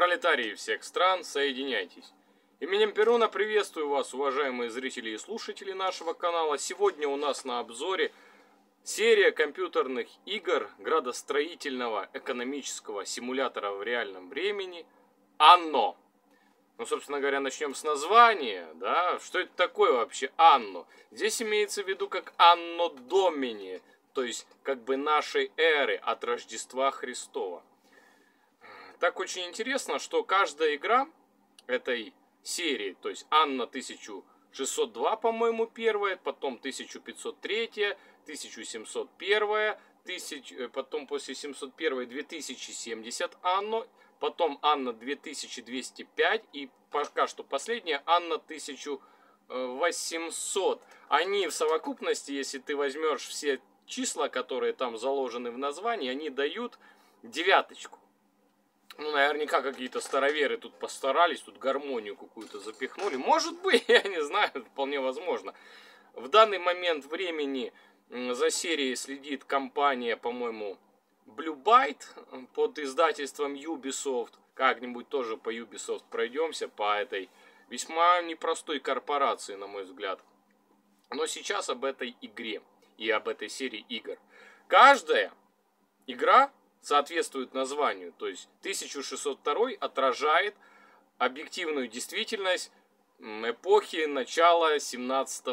Пролетарии всех стран, соединяйтесь. Именем Перуна приветствую вас, уважаемые зрители и слушатели нашего канала. Сегодня у нас на обзоре серия компьютерных игр градостроительного экономического симулятора в реальном времени «Анно». Ну, собственно говоря, начнем с названия, да, что это такое вообще «Анно»? Здесь имеется в виду как «Анно Домини», то есть как бы нашей эры от Рождества Христова. Так очень интересно, что каждая игра этой серии, то есть Анна 1602, по-моему, первая, потом 1503, 1701, тысяч, потом после 701 2070 Анна, потом Анна 2205 и пока что последняя Анна 1800. Они в совокупности, если ты возьмешь все числа, которые там заложены в названии, они дают девяточку. Ну, наверняка какие-то староверы тут постарались, тут гармонию какую-то запихнули. Может быть, я не знаю, вполне возможно. В данный момент времени за серией следит компания, по-моему, Blue Byte под издательством Ubisoft. Как-нибудь тоже по Ubisoft пройдемся, по этой весьма непростой корпорации, на мой взгляд. Но сейчас об этой игре и об этой серии игр. Каждая игра соответствует названию. То есть 1602 отражает объективную действительность эпохи начала 17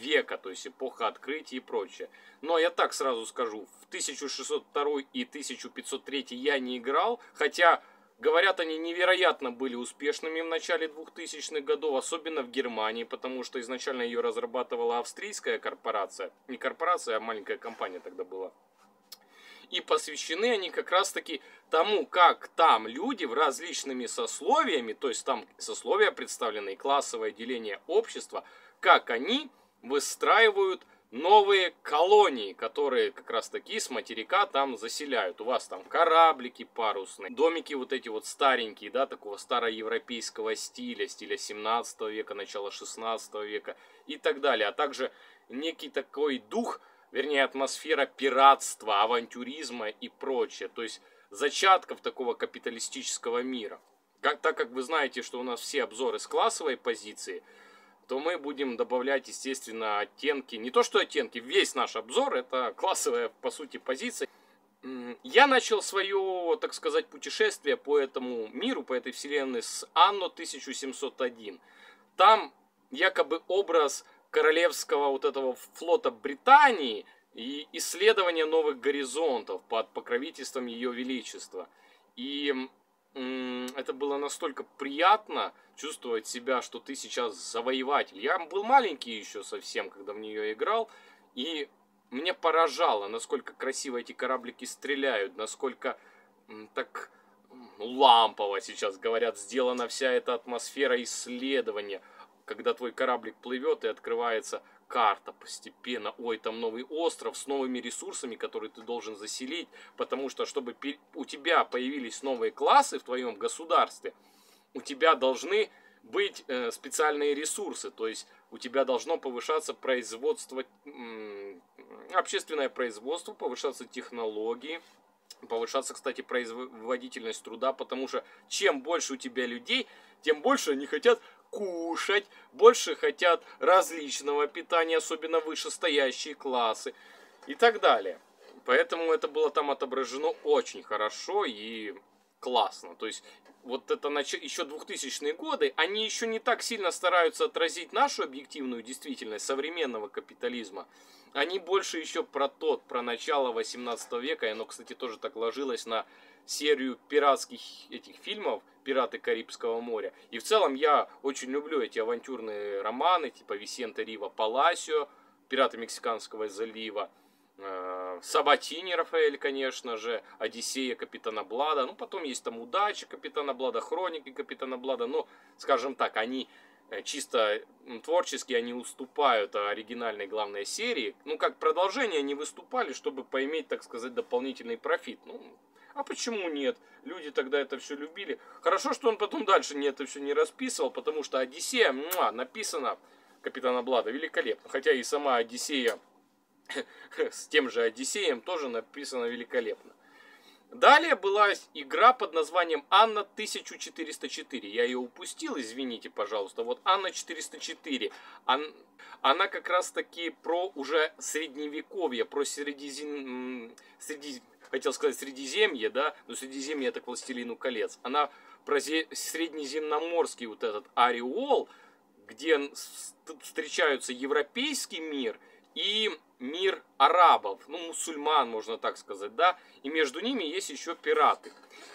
века, то есть эпоха открытия и прочее. Но я так сразу скажу, в 1602 и 1503 я не играл, хотя Говорят, они невероятно были успешными в начале 2000-х годов, особенно в Германии, потому что изначально ее разрабатывала австрийская корпорация. Не корпорация, а маленькая компания тогда была. И посвящены они как раз-таки тому, как там люди в различными сословиями, то есть там сословия представлены, и классовое деление общества, как они выстраивают новые колонии, которые как раз таки с материка там заселяют. У вас там кораблики парусные, домики вот эти вот старенькие, да, такого староевропейского стиля, стиля 17 века, начала 16 века и так далее. А также некий такой дух вернее, атмосфера пиратства, авантюризма и прочее. То есть зачатков такого капиталистического мира. Как, так как вы знаете, что у нас все обзоры с классовой позиции, то мы будем добавлять, естественно, оттенки. Не то, что оттенки, весь наш обзор это классовая, по сути, позиция. Я начал свое, так сказать, путешествие по этому миру, по этой вселенной с Анно 1701. Там якобы образ королевского вот этого флота Британии и исследование новых горизонтов под покровительством Ее Величества. И это было настолько приятно чувствовать себя, что ты сейчас завоеватель. Я был маленький еще совсем, когда в нее играл, и мне поражало, насколько красиво эти кораблики стреляют, насколько так лампово сейчас говорят, сделана вся эта атмосфера исследования когда твой кораблик плывет и открывается карта постепенно. Ой, там новый остров с новыми ресурсами, которые ты должен заселить, потому что, чтобы у тебя появились новые классы в твоем государстве, у тебя должны быть э, специальные ресурсы, то есть у тебя должно повышаться производство, общественное производство, повышаться технологии, повышаться, кстати, производительность труда, потому что чем больше у тебя людей, тем больше они хотят кушать, больше хотят различного питания, особенно вышестоящие классы и так далее. Поэтому это было там отображено очень хорошо и классно. То есть вот это еще 2000-е годы, они еще не так сильно стараются отразить нашу объективную действительность современного капитализма. Они больше еще про тот, про начало 18 века, и оно, кстати, тоже так ложилось на серию пиратских этих фильмов «Пираты Карибского моря». И в целом я очень люблю эти авантюрные романы, типа Висенте Рива Паласио, «Пираты Мексиканского залива», э, Сабатини Рафаэль, конечно же, Одиссея Капитана Блада. Ну, потом есть там Удача Капитана Блада, Хроники Капитана Блада. Но, скажем так, они э, чисто творчески они уступают оригинальной главной серии. Ну, как продолжение они выступали, чтобы поиметь, так сказать, дополнительный профит. Ну, а почему нет? Люди тогда это все любили. Хорошо, что он потом дальше не это все не расписывал, потому что Одиссея муа, написана Капитана Блада великолепно. Хотя и сама Одиссея с тем же Одиссеем тоже написана великолепно. Далее была игра под названием Анна 1404. Я ее упустил, извините, пожалуйста. Вот Анна 404. Ан... Она как раз таки про уже средневековье, про средизем... среди... хотел сказать средиземье, да, но средиземье это к властелину колец. Она про среднеземноморский вот этот ореол, где встречаются европейский мир и мир арабов, ну, мусульман, можно так сказать, да, и между ними есть еще пираты.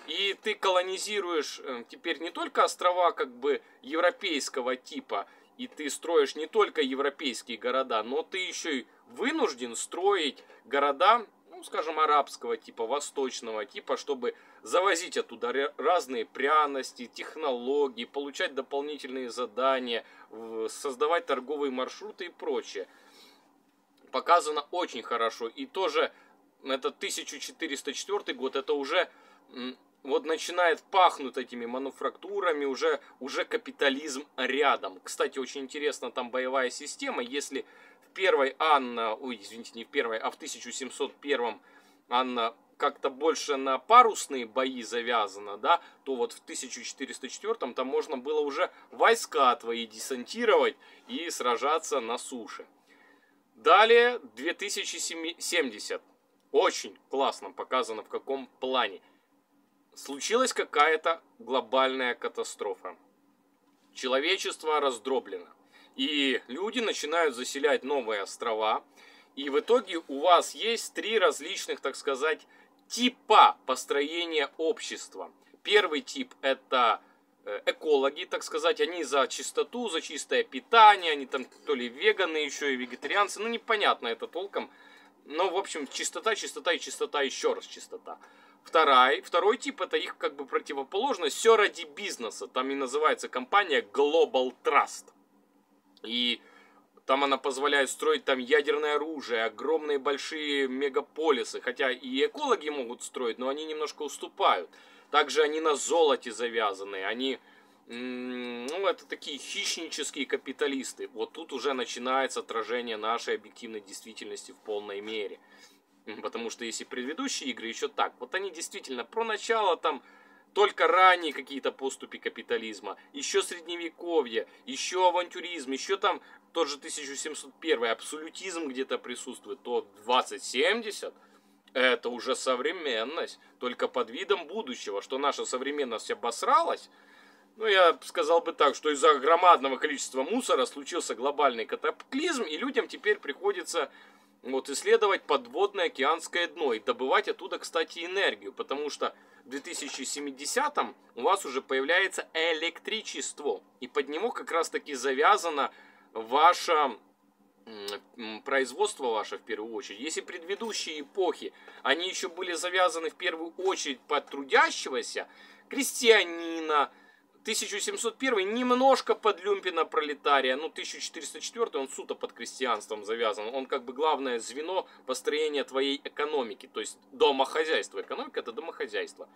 И ты колонизируешь э, теперь не только острова как бы европейского типа, и ты строишь не только европейские города, но ты еще и вынужден строить города, ну, скажем, арабского типа, восточного типа, чтобы завозить оттуда разные пряности, технологии, получать дополнительные задания, создавать торговые маршруты и прочее показано очень хорошо. И тоже это 1404 год, это уже вот начинает пахнуть этими мануфактурами, уже, уже капитализм рядом. Кстати, очень интересно там боевая система. Если в первой Анна, ой, извините, не в первой, а в 1701 Анна как-то больше на парусные бои завязана, да, то вот в 1404 там можно было уже войска твои десантировать и сражаться на суше. Далее 2070. Очень классно показано в каком плане. Случилась какая-то глобальная катастрофа. Человечество раздроблено. И люди начинают заселять новые острова. И в итоге у вас есть три различных, так сказать, типа построения общества. Первый тип это экологи, так сказать, они за чистоту, за чистое питание, они там то ли веганы еще и вегетарианцы, ну непонятно это толком. Но, в общем, чистота, чистота и чистота, еще раз чистота. Второй, второй тип это их как бы противоположность, все ради бизнеса. Там и называется компания Global Trust. И там она позволяет строить там ядерное оружие, огромные большие мегаполисы. Хотя и экологи могут строить, но они немножко уступают. Также они на золоте завязаны. Они, ну, это такие хищнические капиталисты. Вот тут уже начинается отражение нашей объективной действительности в полной мере. Потому что если предыдущие игры еще так, вот они действительно про начало там только ранние какие-то поступи капитализма, еще средневековье, еще авантюризм, еще там тот же 1701 абсолютизм где-то присутствует, то 2070 это уже современность, только под видом будущего, что наша современность обосралась. Ну, я сказал бы так, что из-за громадного количества мусора случился глобальный катаклизм, и людям теперь приходится вот, исследовать подводное океанское дно и добывать оттуда, кстати, энергию, потому что в 2070-м у вас уже появляется электричество, и под него как раз-таки завязана ваша производство ваше в первую очередь. Если предыдущие эпохи, они еще были завязаны в первую очередь под трудящегося, крестьянина, 1701 немножко под люмпина пролетария, ну 1404 он суто под крестьянством завязан, он как бы главное звено построения твоей экономики, то есть домохозяйство. Экономика это домохозяйство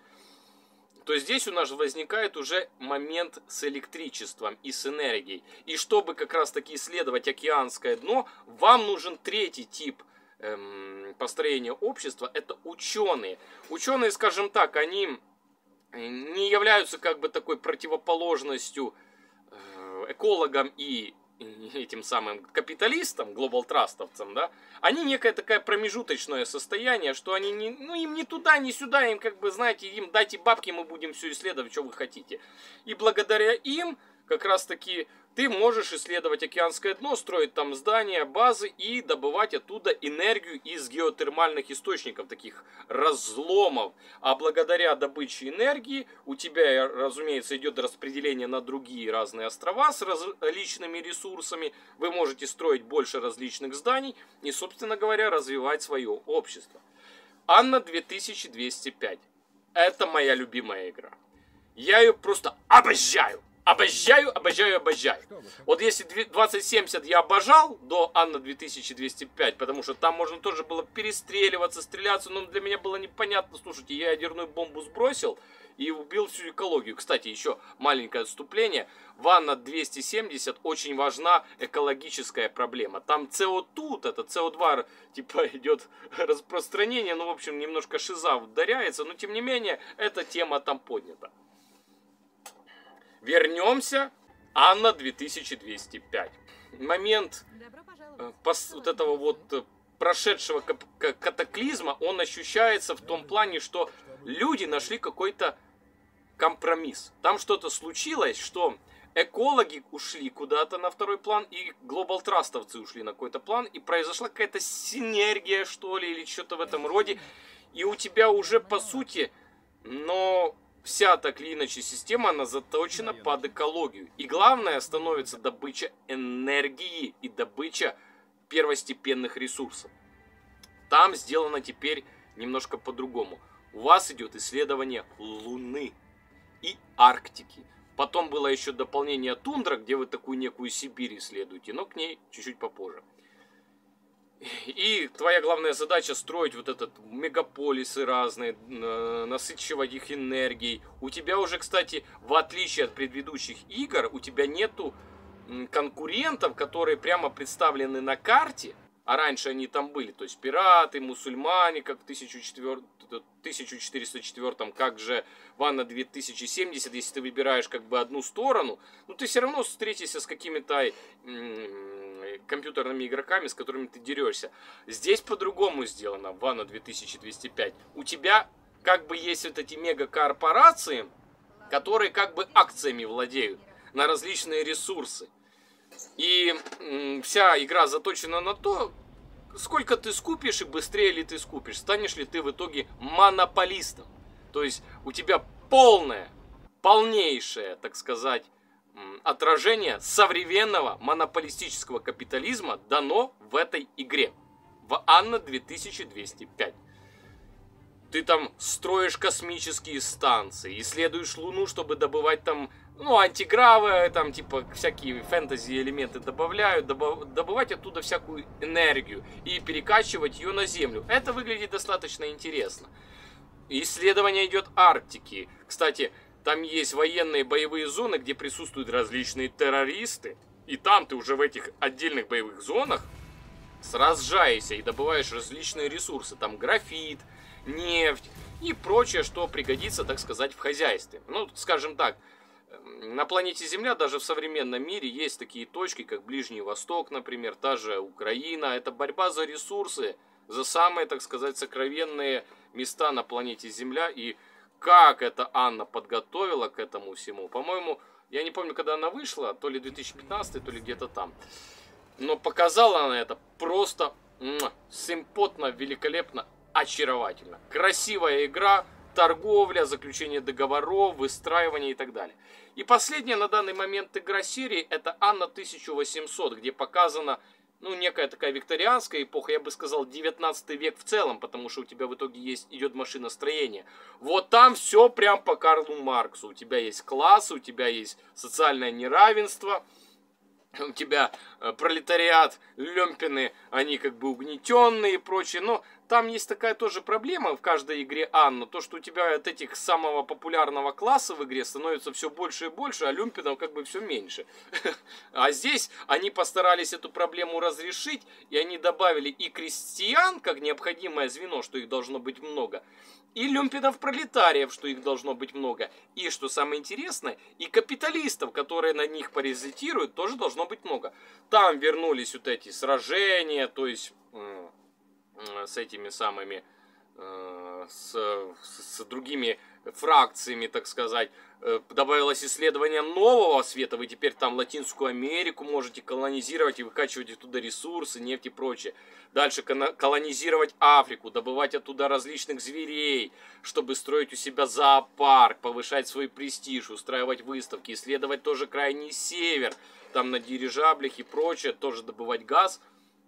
то здесь у нас возникает уже момент с электричеством и с энергией. И чтобы как раз таки исследовать океанское дно, вам нужен третий тип эм, построения общества, это ученые. Ученые, скажем так, они не являются как бы такой противоположностью э, экологам и этим самым капиталистам, глобал трастовцам, да, они некое такое промежуточное состояние, что они не, ну, им ни туда, ни сюда, им как бы, знаете, им дайте бабки, мы будем все исследовать, что вы хотите. И благодаря им как раз таки ты можешь исследовать океанское дно, строить там здания, базы и добывать оттуда энергию из геотермальных источников, таких разломов. А благодаря добыче энергии у тебя, разумеется, идет распределение на другие разные острова с различными ресурсами. Вы можете строить больше различных зданий и, собственно говоря, развивать свое общество. Анна 2205. Это моя любимая игра. Я ее просто обожаю. Обожаю, обожаю, обожаю. Вот если 2070 я обожал до Анна 2205, потому что там можно тоже было перестреливаться, стреляться, но для меня было непонятно, слушайте, я ядерную бомбу сбросил, и убил всю экологию. Кстати, еще маленькое отступление. Ванна 270 очень важна экологическая проблема. Там CO2, это CO2, типа идет распространение, ну, в общем, немножко шиза ударяется, но тем не менее, эта тема там поднята. Вернемся. Анна 2205. Момент э, пос, вот этого вот э, прошедшего катаклизма, он ощущается в том плане, что люди нашли какой-то компромисс. Там что-то случилось, что экологи ушли куда-то на второй план, и глобал трастовцы ушли на какой-то план, и произошла какая-то синергия, что ли, или что-то в этом роде. И у тебя уже, по сути, но вся так или иначе система, она заточена под экологию. И главное становится добыча энергии и добыча первостепенных ресурсов. Там сделано теперь немножко по-другому. У вас идет исследование Луны и Арктики. Потом было еще дополнение тундра, где вы такую некую Сибирь исследуете, но к ней чуть-чуть попозже. И твоя главная задача строить вот этот мегаполисы разные, насыщивать их энергией. У тебя уже, кстати, в отличие от предыдущих игр, у тебя нету конкурентов, которые прямо представлены на карте, а раньше они там были, то есть пираты, мусульмане, как в 1404, 1404, как же Ванна 2070, если ты выбираешь как бы одну сторону, ну ты все равно встретишься с какими-то компьютерными игроками, с которыми ты дерешься. Здесь по-другому сделано, Ванна 2205. У тебя как бы есть вот эти мегакорпорации, которые как бы акциями владеют на различные ресурсы. И вся игра заточена на то, сколько ты скупишь и быстрее ли ты скупишь. Станешь ли ты в итоге монополистом. То есть у тебя полное, полнейшее, так сказать, отражение современного монополистического капитализма дано в этой игре. В Анна 2205. Ты там строишь космические станции, исследуешь Луну, чтобы добывать там ну, антигравы, там, типа, всякие фэнтези элементы добавляют, добывать оттуда всякую энергию и перекачивать ее на Землю. Это выглядит достаточно интересно. Исследование идет Арктики. Кстати, там есть военные боевые зоны, где присутствуют различные террористы. И там ты уже в этих отдельных боевых зонах сражаешься и добываешь различные ресурсы. Там графит, нефть и прочее, что пригодится, так сказать, в хозяйстве. Ну, скажем так, на планете Земля, даже в современном мире, есть такие точки, как Ближний Восток, например, та же Украина. Это борьба за ресурсы, за самые, так сказать, сокровенные места на планете Земля. И как это Анна подготовила к этому всему, по-моему, я не помню, когда она вышла, то ли 2015, то ли где-то там. Но показала она это просто симпотно, великолепно, очаровательно. Красивая игра, торговля, заключение договоров, выстраивание и так далее. И последняя на данный момент игра серии это Анна 1800, где показана ну, некая такая викторианская эпоха, я бы сказал, 19 век в целом, потому что у тебя в итоге есть, идет машиностроение. Вот там все прям по Карлу Марксу. У тебя есть классы, у тебя есть социальное неравенство, у тебя э, пролетариат, лемпины, они как бы угнетенные и прочее. Но там есть такая тоже проблема в каждой игре Анна, то, что у тебя от этих самого популярного класса в игре становится все больше и больше, а люмпинов как бы все меньше. А здесь они постарались эту проблему разрешить, и они добавили и крестьян, как необходимое звено, что их должно быть много, и люмпинов-пролетариев, что их должно быть много, и, что самое интересное, и капиталистов, которые на них паразитируют, тоже должно быть много. Там вернулись вот эти сражения, то есть с этими самыми, э, с, с другими фракциями, так сказать. Э, добавилось исследование нового света, вы теперь там Латинскую Америку можете колонизировать и выкачивать оттуда ресурсы, нефть и прочее. Дальше колонизировать Африку, добывать оттуда различных зверей, чтобы строить у себя зоопарк, повышать свой престиж, устраивать выставки, исследовать тоже крайний север, там на дирижаблях и прочее, тоже добывать газ.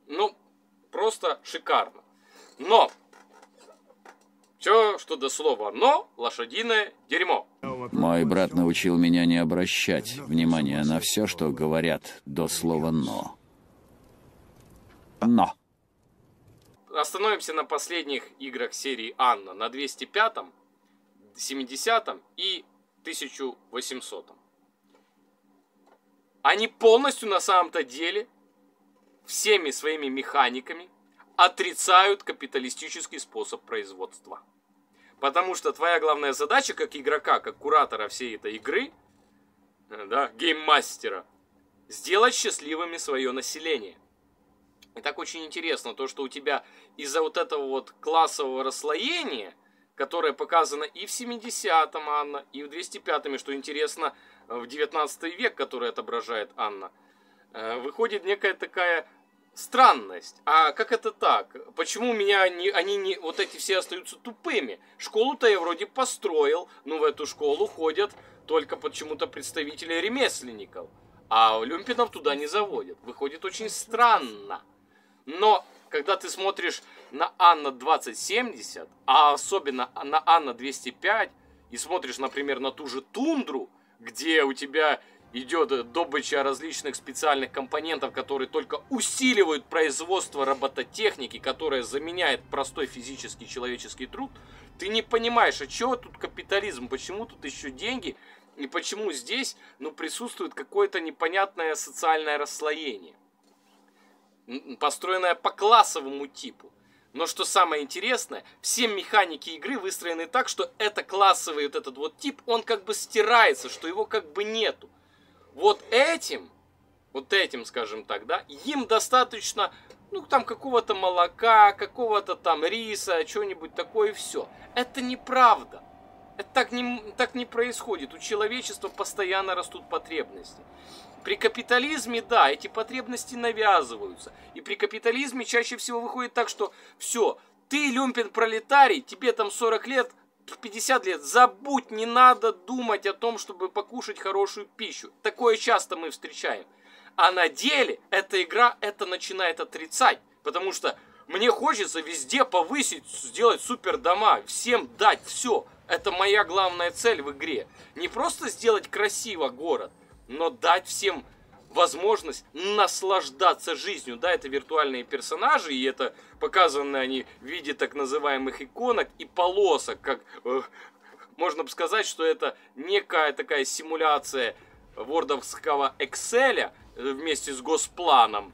Ну, просто шикарно. Но, все, что до слова «но», лошадиное дерьмо. Мой брат научил меня не обращать внимания на все, что говорят до слова «но». Но. Остановимся на последних играх серии Анна. На 205-м 70-м и 1800-м. Они полностью на самом-то деле всеми своими механиками отрицают капиталистический способ производства. Потому что твоя главная задача как игрока, как куратора всей этой игры, э, да, гейммастера, сделать счастливыми свое население. И так очень интересно, то, что у тебя из-за вот этого вот классового расслоения, которое показано и в 70-м Анна, и в 205-м, что интересно, в 19 век, который отображает Анна, э, выходит некая такая странность. А как это так? Почему меня не, они не, вот эти все остаются тупыми? Школу-то я вроде построил, но в эту школу ходят только почему-то представители ремесленников. А люмпинов туда не заводят. Выходит очень странно. Но когда ты смотришь на Анна 2070, а особенно на Анна 205, и смотришь, например, на ту же Тундру, где у тебя идет добыча различных специальных компонентов, которые только усиливают производство робототехники, которая заменяет простой физический человеческий труд, ты не понимаешь, а чего тут капитализм, почему тут еще деньги, и почему здесь ну, присутствует какое-то непонятное социальное расслоение, построенное по классовому типу. Но что самое интересное, все механики игры выстроены так, что это классовый вот этот вот тип, он как бы стирается, что его как бы нету. Вот этим, вот этим, скажем так, да, им достаточно, ну, там, какого-то молока, какого-то там риса, чего-нибудь такое, и все. Это неправда. Это так не, так не происходит. У человечества постоянно растут потребности. При капитализме, да, эти потребности навязываются. И при капитализме чаще всего выходит так, что все, ты люмпен пролетарий, тебе там 40 лет, 50 лет, забудь, не надо думать о том, чтобы покушать хорошую пищу. Такое часто мы встречаем. А на деле эта игра это начинает отрицать. Потому что мне хочется везде повысить, сделать супер дома, всем дать все. Это моя главная цель в игре. Не просто сделать красиво город, но дать всем возможность наслаждаться жизнью. Да, это виртуальные персонажи, и это показаны они в виде так называемых иконок и полосок, как э, можно бы сказать, что это некая такая симуляция вордовского Excel вместе с госпланом.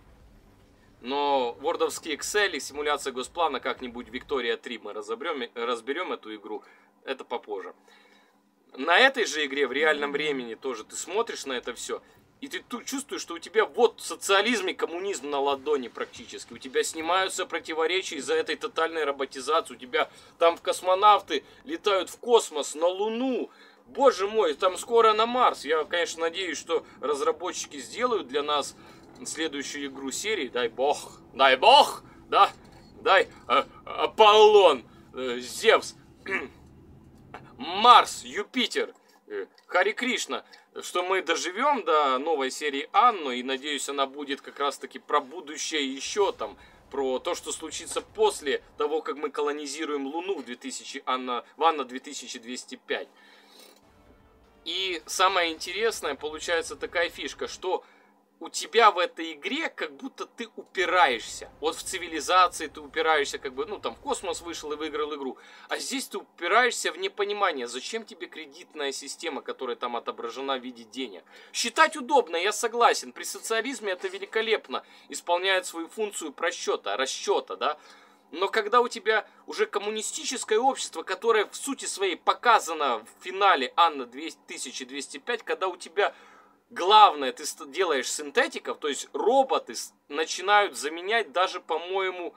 Но вордовский Excel и симуляция госплана как-нибудь Виктория 3 мы разобрем, разберем эту игру. Это попозже. На этой же игре в реальном времени тоже ты смотришь на это все и ты чувствуешь, что у тебя вот социализм и коммунизм на ладони практически. У тебя снимаются противоречия из-за этой тотальной роботизации. У тебя там в космонавты летают в космос, на Луну. Боже мой, там скоро на Марс. Я, конечно, надеюсь, что разработчики сделают для нас следующую игру серии. Дай бог, дай бог, да, дай э, Аполлон, э, Зевс, Марс, Юпитер, э, Хари Кришна что мы доживем до новой серии Анну, и надеюсь, она будет как раз-таки про будущее еще там, про то, что случится после того, как мы колонизируем Луну в 2000, Анна, в Анна 2205. И самое интересное, получается такая фишка, что у тебя в этой игре как будто ты упираешься. Вот в цивилизации ты упираешься, как бы, ну там в космос вышел и выиграл игру. А здесь ты упираешься в непонимание, зачем тебе кредитная система, которая там отображена в виде денег. Считать удобно, я согласен. При социализме это великолепно исполняет свою функцию просчета, расчета, да. Но когда у тебя уже коммунистическое общество, которое в сути своей показано в финале Анна 2205, когда у тебя главное, ты делаешь синтетиков, то есть роботы начинают заменять даже, по-моему,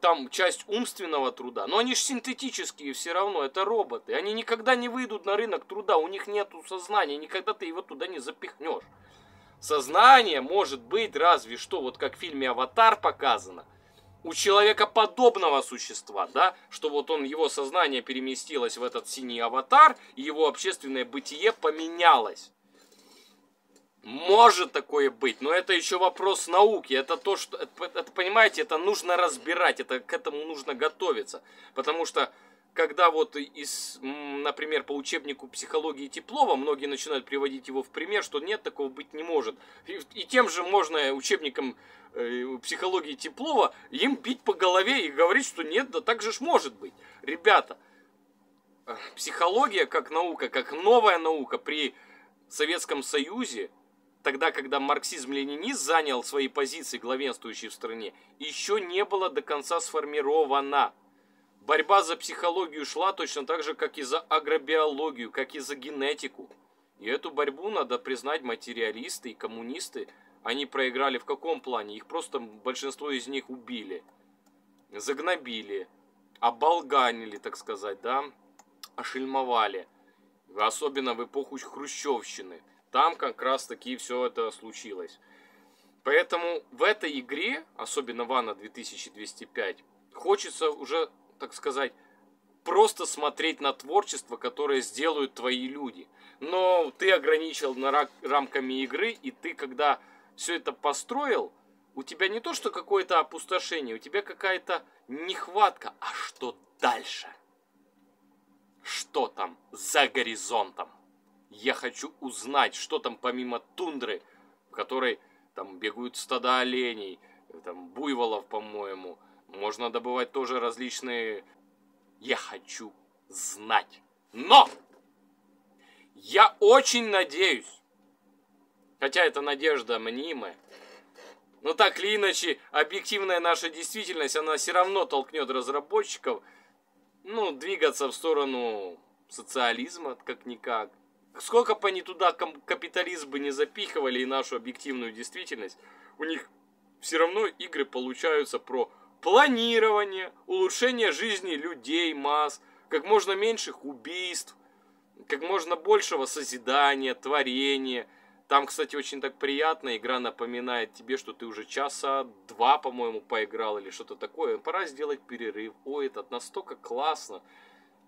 там часть умственного труда. Но они же синтетические все равно, это роботы. Они никогда не выйдут на рынок труда, у них нет сознания, никогда ты его туда не запихнешь. Сознание может быть разве что, вот как в фильме «Аватар» показано, у человека подобного существа, да, что вот он, его сознание переместилось в этот синий аватар, и его общественное бытие поменялось. Может такое быть, но это еще вопрос науки. Это то, что, это, это, понимаете, это нужно разбирать, это к этому нужно готовиться. Потому что, когда вот из, например, по учебнику психологии Теплова, многие начинают приводить его в пример, что нет, такого быть не может. И, и тем же можно учебником э, психологии Теплова им бить по голове и говорить, что нет, да так же ж может быть. Ребята, э, психология как наука, как новая наука при Советском Союзе, тогда, когда марксизм-ленинизм занял свои позиции, главенствующие в стране, еще не была до конца сформирована. Борьба за психологию шла точно так же, как и за агробиологию, как и за генетику. И эту борьбу, надо признать, материалисты и коммунисты, они проиграли в каком плане? Их просто большинство из них убили, загнобили, оболганили, так сказать, да, ошельмовали. Особенно в эпоху хрущевщины – там как раз таки все это случилось. Поэтому в этой игре, особенно Вана 2205, хочется уже, так сказать, просто смотреть на творчество, которое сделают твои люди. Но ты ограничил на рамками игры, и ты, когда все это построил, у тебя не то, что какое-то опустошение, у тебя какая-то нехватка. А что дальше? Что там за горизонтом? Я хочу узнать, что там помимо тундры, в которой там бегают стада оленей, там буйволов, по-моему. Можно добывать тоже различные... Я хочу знать. Но! Я очень надеюсь, хотя это надежда мнимая, но так или иначе, объективная наша действительность, она все равно толкнет разработчиков, ну, двигаться в сторону социализма, как-никак сколько бы они туда капитализм бы не запихивали и нашу объективную действительность, у них все равно игры получаются про планирование, улучшение жизни людей, масс, как можно меньших убийств, как можно большего созидания, творения. Там, кстати, очень так приятно, игра напоминает тебе, что ты уже часа два, по-моему, поиграл или что-то такое. Пора сделать перерыв. Ой, это настолько классно.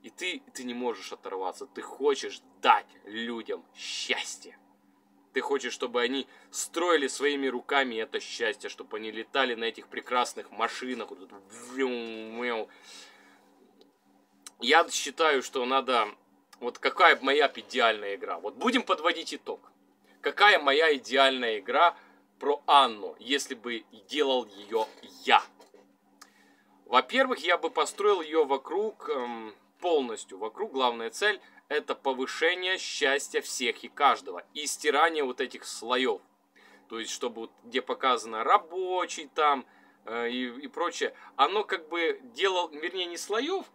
И ты, ты не можешь оторваться. Ты хочешь дать людям счастье. Ты хочешь, чтобы они строили своими руками это счастье, чтобы они летали на этих прекрасных машинах. Я считаю, что надо... Вот какая моя идеальная игра? Вот будем подводить итог. Какая моя идеальная игра про Анну, если бы делал ее я? Во-первых, я бы построил ее вокруг эм, полностью вокруг. Главная цель – это повышение счастья всех и каждого и стирание вот этих слоев. То есть, чтобы где показано рабочий там э, и, и прочее, оно как бы делал, вернее, не слоев,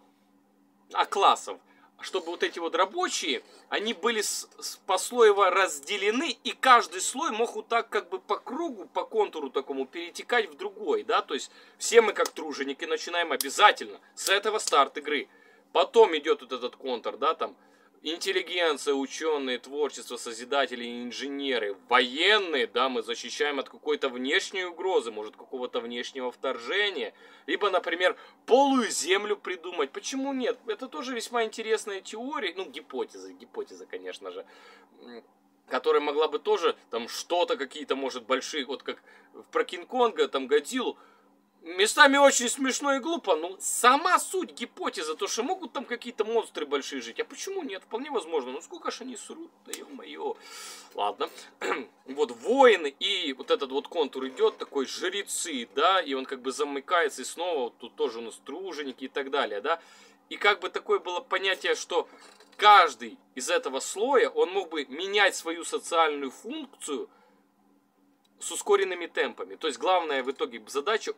а классов, чтобы вот эти вот рабочие, они были с, с, послоево разделены, и каждый слой мог вот так как бы по кругу, по контуру такому перетекать в другой, да, то есть все мы как труженики начинаем обязательно с этого старт игры – Потом идет вот этот контур, да, там, интеллигенция, ученые, творчество, созидатели, инженеры, военные, да, мы защищаем от какой-то внешней угрозы, может, какого-то внешнего вторжения, либо, например, полую землю придумать. Почему нет? Это тоже весьма интересная теория, ну, гипотеза, гипотеза, конечно же, которая могла бы тоже, там, что-то, какие-то, может, большие, вот как про Кинг-Конга, там, Годзиллу, Местами очень смешно и глупо, но сама суть гипотеза, то, что могут там какие-то монстры большие жить. А почему нет? Вполне возможно. Ну сколько ж они срут, да ё-моё. Ладно. вот воины и вот этот вот контур идет, такой жрецы, да, и он как бы замыкается, и снова вот тут тоже у нас труженики и так далее, да. И как бы такое было понятие, что каждый из этого слоя, он мог бы менять свою социальную функцию с ускоренными темпами. То есть главная в итоге задача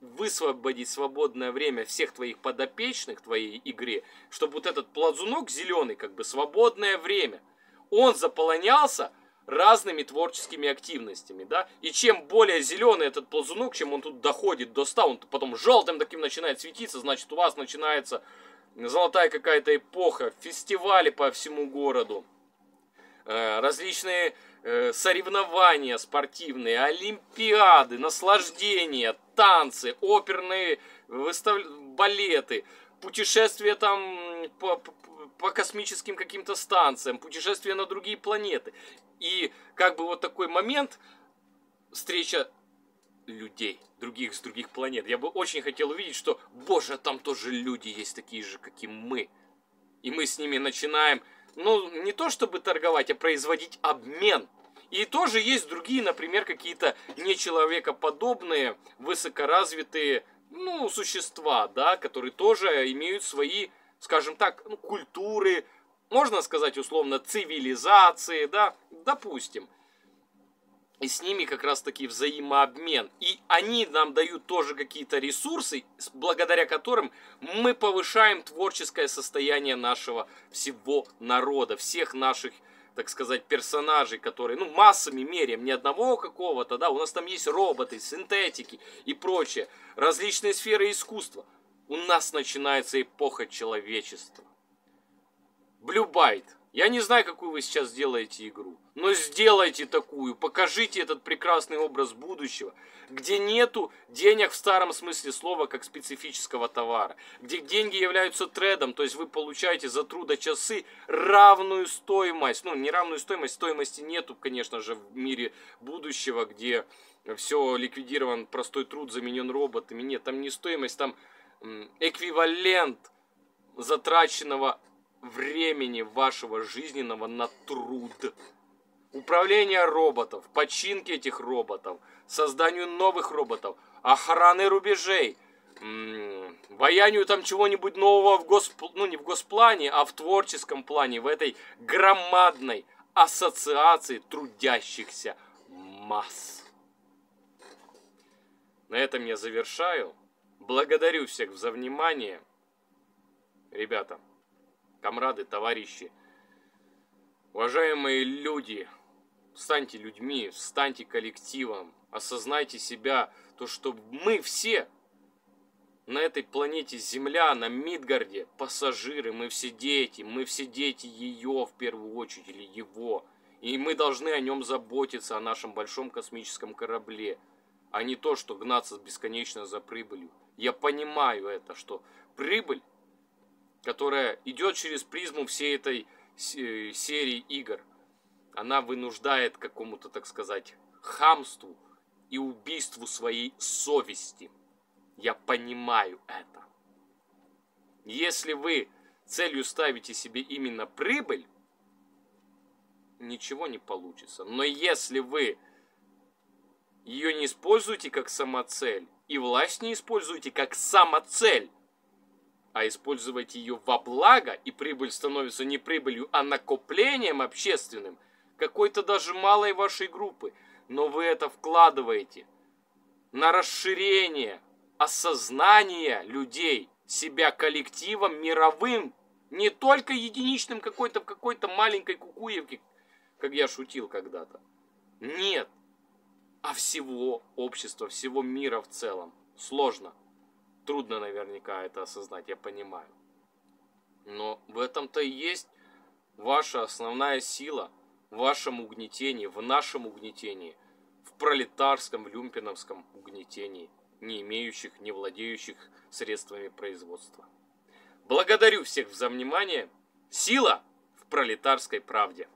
высвободить свободное время всех твоих подопечных твоей игре, чтобы вот этот плазунок зеленый, как бы свободное время, он заполонялся разными творческими активностями, да, и чем более зеленый этот плазунок, чем он тут доходит до 100, он потом желтым таким начинает светиться, значит у вас начинается золотая какая-то эпоха, фестивали по всему городу, э, различные соревнования спортивные, олимпиады, наслаждения, танцы, оперные выстав... балеты, путешествия там по, по космическим каким-то станциям, путешествия на другие планеты. И как бы вот такой момент, встреча людей, других с других планет. Я бы очень хотел увидеть, что, боже, там тоже люди есть такие же, как и мы. И мы с ними начинаем, ну, не то чтобы торговать, а производить обмен – и тоже есть другие, например, какие-то нечеловекоподобные, высокоразвитые, ну, существа, да, которые тоже имеют свои скажем так, ну, культуры, можно сказать условно цивилизации, да, допустим. И с ними как раз таки взаимообмен. И они нам дают тоже какие-то ресурсы, благодаря которым мы повышаем творческое состояние нашего всего народа, всех наших так сказать, персонажей, которые, ну, массами меряем, не одного какого-то, да, у нас там есть роботы, синтетики и прочее, различные сферы искусства. У нас начинается эпоха человечества. Byte я не знаю, какую вы сейчас делаете игру, но сделайте такую, покажите этот прекрасный образ будущего, где нету денег в старом смысле слова как специфического товара, где деньги являются тредом, то есть вы получаете за трудочасы равную стоимость, ну не равную стоимость, стоимости нету, конечно же, в мире будущего, где все ликвидирован, простой труд заменен роботами, нет, там не стоимость, там эквивалент затраченного времени вашего жизненного на труд. Управление роботов, починки этих роботов, созданию новых роботов, охраны рубежей, ваянию там чего-нибудь нового в госп... ну не в госплане, а в творческом плане, в этой громадной ассоциации трудящихся масс. На этом я завершаю. Благодарю всех за внимание. Ребята, комрады, товарищи, уважаемые люди, станьте людьми, станьте коллективом, осознайте себя, то, что мы все на этой планете Земля, на Мидгарде, пассажиры, мы все дети, мы все дети ее в первую очередь, или его. И мы должны о нем заботиться, о нашем большом космическом корабле, а не то, что гнаться бесконечно за прибылью. Я понимаю это, что прибыль которая идет через призму всей этой э, серии игр. Она вынуждает какому-то, так сказать, хамству и убийству своей совести. Я понимаю это. Если вы целью ставите себе именно прибыль, ничего не получится. Но если вы ее не используете как самоцель, и власть не используете как самоцель, а использовать ее во благо, и прибыль становится не прибылью, а накоплением общественным, какой-то даже малой вашей группы, но вы это вкладываете на расширение осознания людей, себя коллективом мировым, не только единичным какой-то в какой-то маленькой кукуевке, как я шутил когда-то. Нет, а всего общества, всего мира в целом. Сложно. Трудно наверняка это осознать, я понимаю. Но в этом-то и есть ваша основная сила в вашем угнетении, в нашем угнетении, в пролетарском, в люмпиновском угнетении, не имеющих, не владеющих средствами производства. Благодарю всех за внимание. Сила в пролетарской правде.